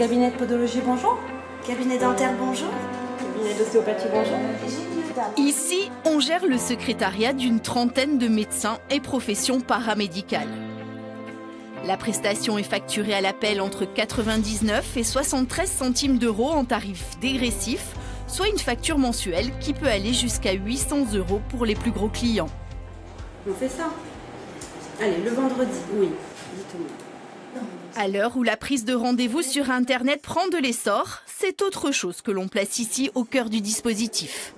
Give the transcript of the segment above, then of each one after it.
Cabinet de podologie, bonjour. Cabinet dentaire, bonjour. Cabinet d'ostéopathie, bonjour. Ici, on gère le secrétariat d'une trentaine de médecins et professions paramédicales. La prestation est facturée à l'appel entre 99 et 73 centimes d'euros en tarif dégressif, soit une facture mensuelle qui peut aller jusqu'à 800 euros pour les plus gros clients. On fait ça Allez, le vendredi, oui. Dites-moi. À l'heure où la prise de rendez-vous sur Internet prend de l'essor, c'est autre chose que l'on place ici au cœur du dispositif.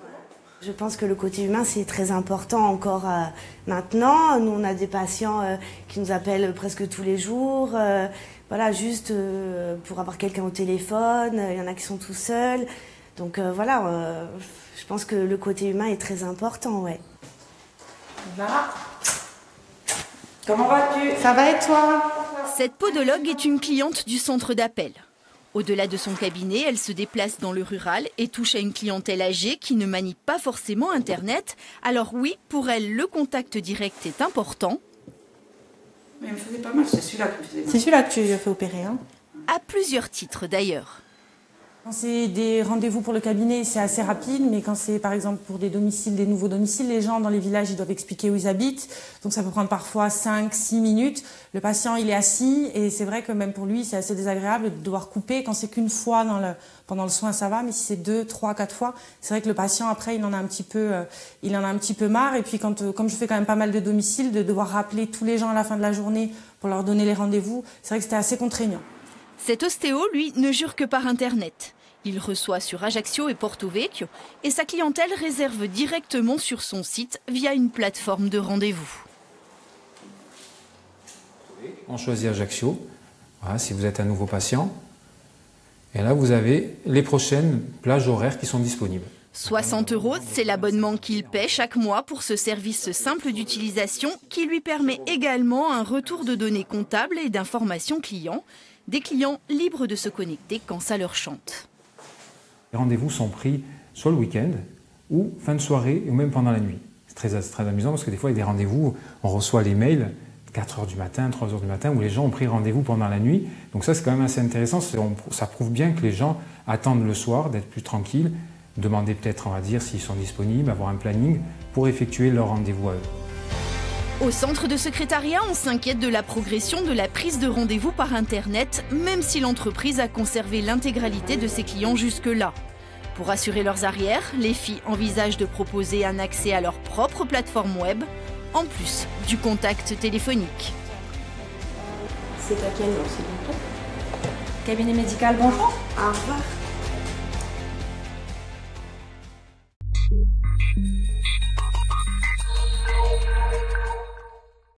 Je pense que le côté humain, c'est très important encore euh, maintenant. Nous, on a des patients euh, qui nous appellent presque tous les jours. euh, voilà, juste euh, pour avoir quelqu'un au téléphone. Il y en a qui sont tout seuls. Donc euh, voilà, euh, je pense que le côté humain est très important, ouais. Lara? Comment vas-tu? Ça va et toi? Cette podologue est une cliente du centre d'appel. Au-delà de son cabinet, elle se déplace dans le rural et touche à une clientèle âgée qui ne manie pas forcément Internet. Alors oui, pour elle, le contact direct est important, Mais il me faisait pas mal, c'est celui-là qui me faisait mal. C'est celui-là que tu as fait opérer. Hein à plusieurs titres d'ailleurs. Quand c'est des rendez-vous pour le cabinet, c'est assez rapide, mais quand c'est par exemple pour des domiciles, des nouveaux domiciles, les gens dans les villages, ils doivent expliquer où ils habitent. Donc ça peut prendre parfois 5, 6 minutes. Le patient, il est assis et c'est vrai que même pour lui, c'est assez désagréable de devoir couper. Quand c'est qu'une fois dans le, pendant le soin, ça va, mais si c'est deux, trois, quatre fois, c'est vrai que le patient, après, il en a un petit peu, euh, il en a un petit peu marre. Et puis quand, euh, comme je fais quand même pas mal de domiciles, de devoir rappeler tous les gens à la fin de la journée pour leur donner les rendez-vous, c'est vrai que c'était assez contraignant. Cet ostéo, lui, ne jure que par Internet. Il reçoit sur Ajaccio et Porto Vecchio et sa clientèle réserve directement sur son site via une plateforme de rendez-vous. On choisit Ajaccio, voilà, si vous êtes un nouveau patient. Et là, vous avez les prochaines plages horaires qui sont disponibles. 60 euros, c'est l'abonnement qu'il paie chaque mois pour ce service simple d'utilisation qui lui permet également un retour de données comptables et d'informations clients. Des clients libres de se connecter quand ça leur chante. Les rendez-vous sont pris soit le week-end, ou fin de soirée, ou même pendant la nuit. C'est très, amusant parce que des fois, il y a des rendez-vous, on reçoit les mails 4 heures du matin, 3 heures du matin, où les gens ont pris rendez-vous pendant la nuit. Donc ça, c'est quand même assez intéressant. Ça prouve bien que les gens attendent le soir, d'être plus tranquilles, demander peut-être, on va dire, s'ils sont disponibles, avoir un planning pour effectuer leur rendez-vous à eux. Au centre de secrétariat, on s'inquiète de la progression de la prise de rendez-vous par Internet, même si l'entreprise a conservé l'intégralité de ses clients jusque-là. Pour assurer leurs arrières, les filles envisagent de proposer un accès à leur propre plateforme web, en plus du contact téléphonique. C'est à quel nom, s'il vous plaît? Cabinet médical, bonjour. Au revoir.